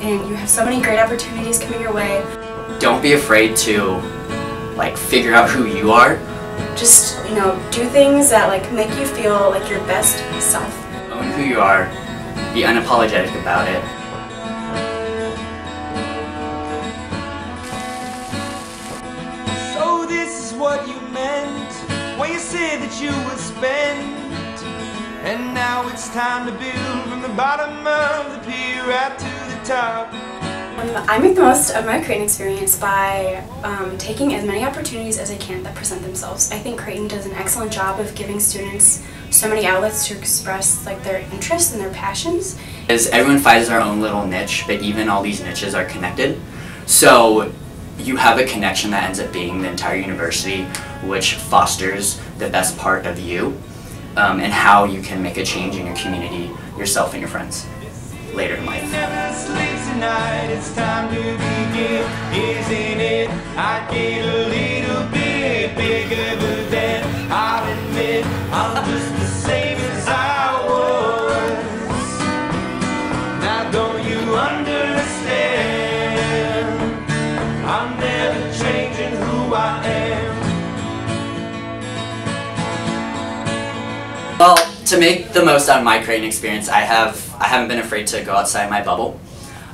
and you have so many great opportunities coming your way. Don't be afraid to like figure out who you are. Just, you know, do things that like make you feel like your best self. Own who you are. Be unapologetic about it. So this is what you meant when you said that you would spend. And now it's time to build from the bottom of the pier right to the top. I make the most of my Creighton experience by um, taking as many opportunities as I can that present themselves. I think Creighton does an excellent job of giving students so many outlets to express like their interests and their passions. As everyone finds their own little niche, but even all these niches are connected. So you have a connection that ends up being the entire university, which fosters the best part of you um, and how you can make a change in your community, yourself and your friends later in life. Never sleeps at night, it's time to begin, isn't it? I get a little bit bigger, I'll admit I'm just the same as I to make the most out of my Creighton experience, I have I haven't been afraid to go outside my bubble.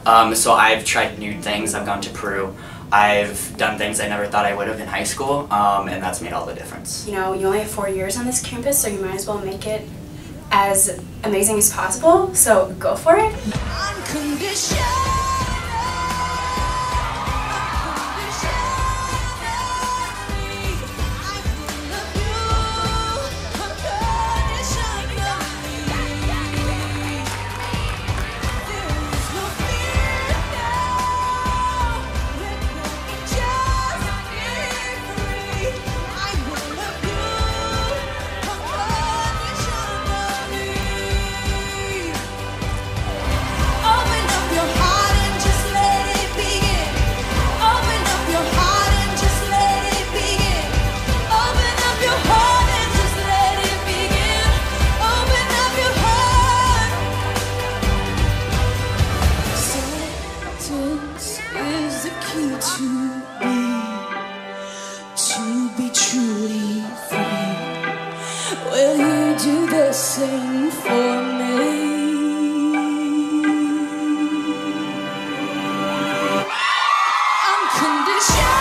Um, so I've tried new things. I've gone to Peru. I've done things I never thought I would have in high school, um, and that's made all the difference. You know, you only have four years on this campus, so you might as well make it as amazing as possible. So go for it. truly free. Will you do the same for me? I'm conditioned.